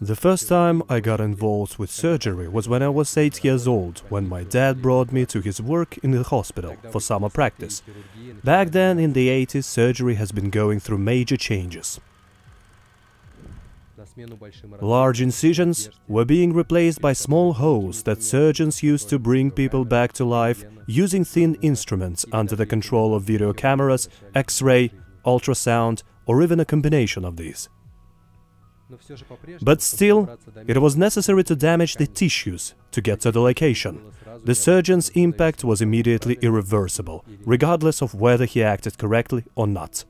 The first time I got involved with surgery was when I was 8 years old, when my dad brought me to his work in the hospital for summer practice. Back then, in the 80s, surgery has been going through major changes. Large incisions were being replaced by small holes that surgeons used to bring people back to life using thin instruments under the control of video cameras, X-ray, ultrasound, or even a combination of these. But still, it was necessary to damage the tissues to get to the location. The surgeon's impact was immediately irreversible, regardless of whether he acted correctly or not.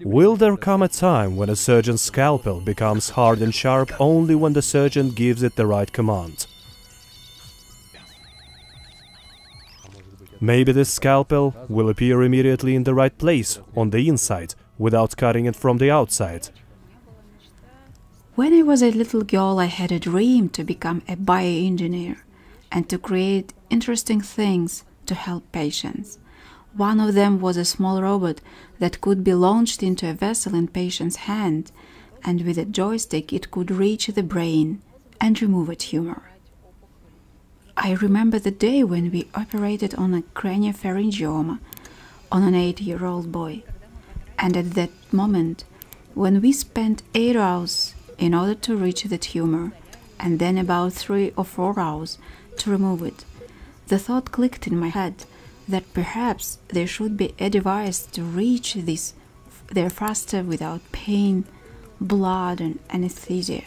Will there come a time when a surgeon's scalpel becomes hard and sharp only when the surgeon gives it the right command? Maybe this scalpel will appear immediately in the right place, on the inside, without cutting it from the outside. When I was a little girl, I had a dream to become a bioengineer and to create interesting things to help patients. One of them was a small robot that could be launched into a vessel in patient's hand, and with a joystick it could reach the brain and remove a tumor. I remember the day when we operated on a craniopharyngioma on an eight-year-old boy, and at that moment, when we spent eight hours in order to reach the tumor, and then about three or four hours to remove it, the thought clicked in my head that perhaps there should be a device to reach this there faster without pain, blood, and anesthesia.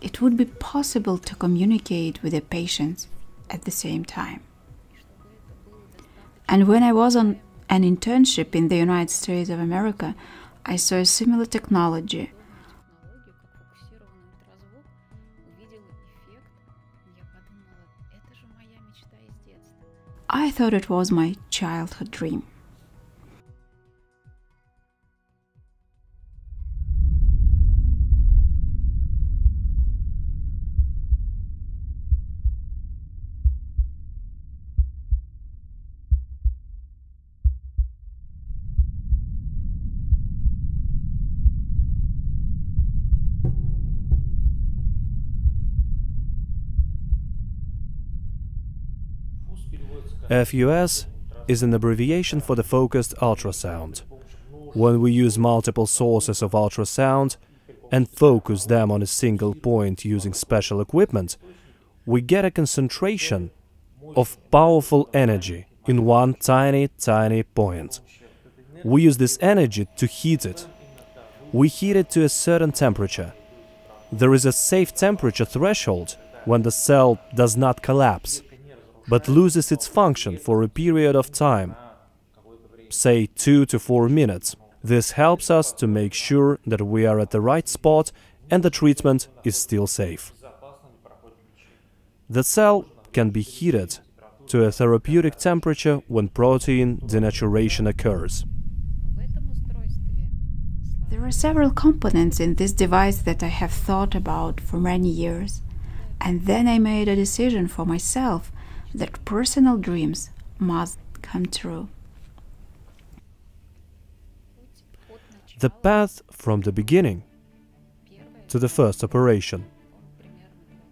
It would be possible to communicate with the patients at the same time. And when I was on an internship in the United States of America, I saw a similar technology. I thought it was my childhood dream. FUS is an abbreviation for the focused ultrasound. When we use multiple sources of ultrasound and focus them on a single point using special equipment, we get a concentration of powerful energy in one tiny, tiny point. We use this energy to heat it. We heat it to a certain temperature. There is a safe temperature threshold when the cell does not collapse but loses its function for a period of time, say 2 to 4 minutes. This helps us to make sure that we are at the right spot and the treatment is still safe. The cell can be heated to a therapeutic temperature when protein denaturation occurs. There are several components in this device that I have thought about for many years, and then I made a decision for myself that personal dreams must come true. The path from the beginning to the first operation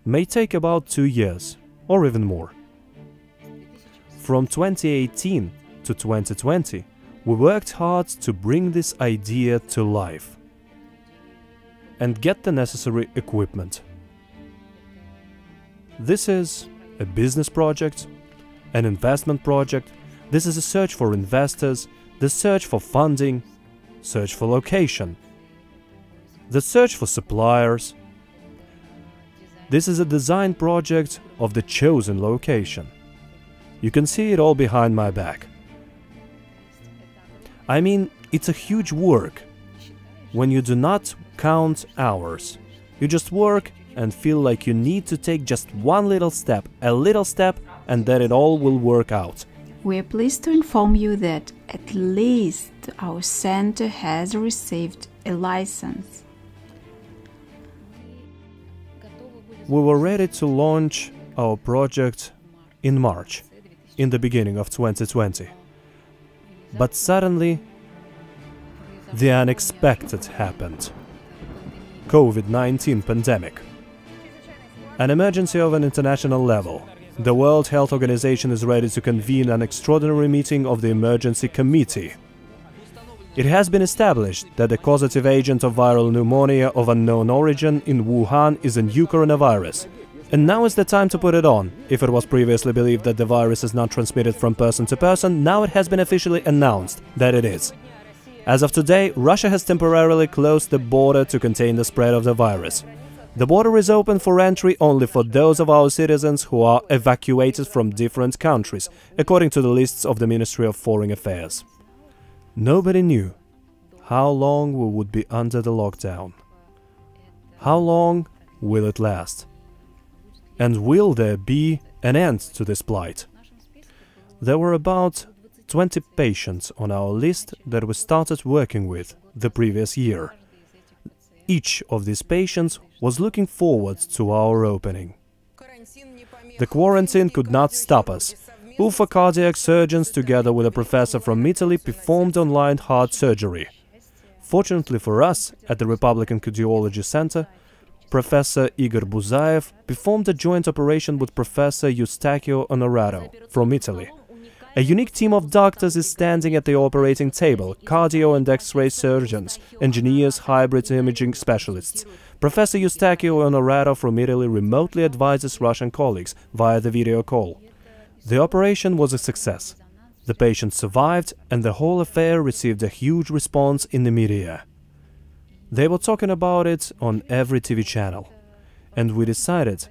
may take about two years or even more. From 2018 to 2020, we worked hard to bring this idea to life and get the necessary equipment. This is a business project, an investment project. This is a search for investors, the search for funding, search for location, the search for suppliers. This is a design project of the chosen location. You can see it all behind my back. I mean, it's a huge work when you do not count hours. You just work and feel like you need to take just one little step, a little step, and then it all will work out. We are pleased to inform you that at least our center has received a license. We were ready to launch our project in March, in the beginning of 2020. But suddenly, the unexpected happened. COVID-19 pandemic. An emergency of an international level. The World Health Organization is ready to convene an extraordinary meeting of the Emergency Committee. It has been established that the causative agent of viral pneumonia of unknown origin in Wuhan is a new coronavirus. And now is the time to put it on. If it was previously believed that the virus is not transmitted from person to person, now it has been officially announced that it is. As of today, Russia has temporarily closed the border to contain the spread of the virus. The border is open for entry only for those of our citizens who are evacuated from different countries, according to the lists of the Ministry of Foreign Affairs. Nobody knew how long we would be under the lockdown. How long will it last? And will there be an end to this plight? There were about 20 patients on our list that we started working with the previous year. Each of these patients was looking forward to our opening. The quarantine could not stop us. UFA cardiac surgeons, together with a professor from Italy, performed online heart surgery. Fortunately for us, at the Republican Cardiology Center, Professor Igor Buzaev performed a joint operation with Professor Eustachio Onorato from Italy. A unique team of doctors is standing at the operating table cardio and x ray surgeons, engineers, hybrid imaging specialists. Professor Eustachio Onorato from Italy remotely advises Russian colleagues via the video call. The operation was a success. The patient survived, and the whole affair received a huge response in the media. They were talking about it on every TV channel. And we decided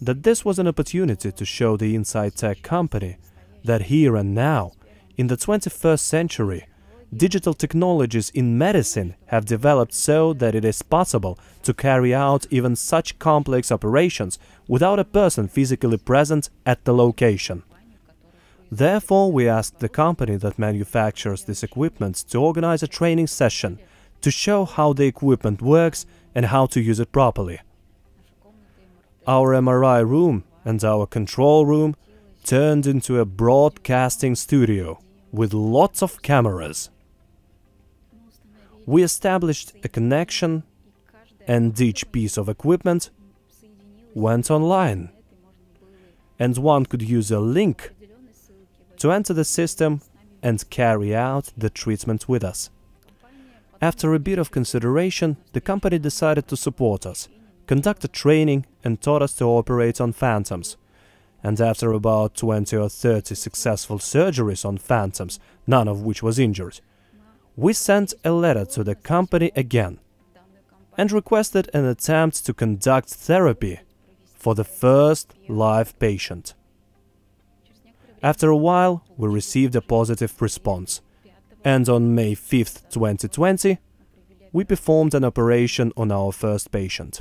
that this was an opportunity to show the Insightec company that here and now, in the 21st century, digital technologies in medicine have developed so that it is possible to carry out even such complex operations without a person physically present at the location. Therefore, we asked the company that manufactures this equipment to organize a training session to show how the equipment works and how to use it properly. Our MRI room and our control room turned into a broadcasting studio with lots of cameras. We established a connection and each piece of equipment went online. And one could use a link to enter the system and carry out the treatment with us. After a bit of consideration, the company decided to support us, conducted training and taught us to operate on phantoms, and after about 20 or 30 successful surgeries on phantoms, none of which was injured, we sent a letter to the company again and requested an attempt to conduct therapy for the first live patient. After a while, we received a positive response, and on May 5, 2020, we performed an operation on our first patient.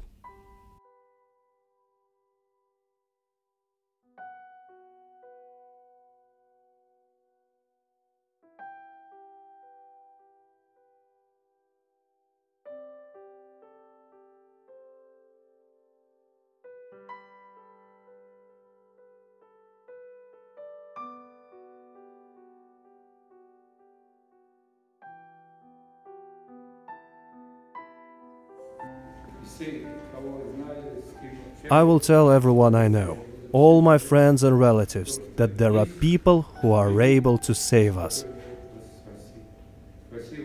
I will tell everyone I know, all my friends and relatives, that there are people who are able to save us.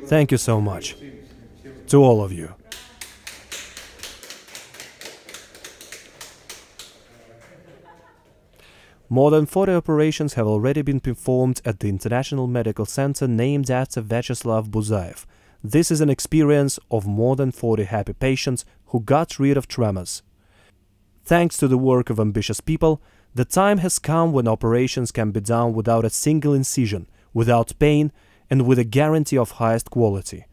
Thank you so much. To all of you. More than 40 operations have already been performed at the International Medical Center named after Vyacheslav Buzaev. This is an experience of more than 40 happy patients who got rid of tremors. Thanks to the work of ambitious people, the time has come when operations can be done without a single incision, without pain, and with a guarantee of highest quality.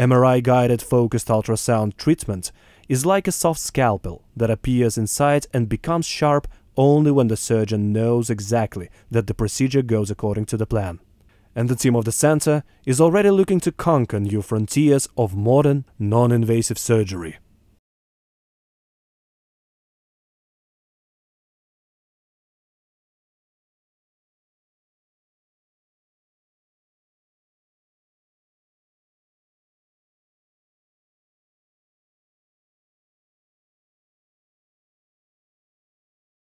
MRI guided focused ultrasound treatment is like a soft scalpel that appears inside and becomes sharp only when the surgeon knows exactly that the procedure goes according to the plan and the team of the center is already looking to conquer new frontiers of modern, non invasive surgery.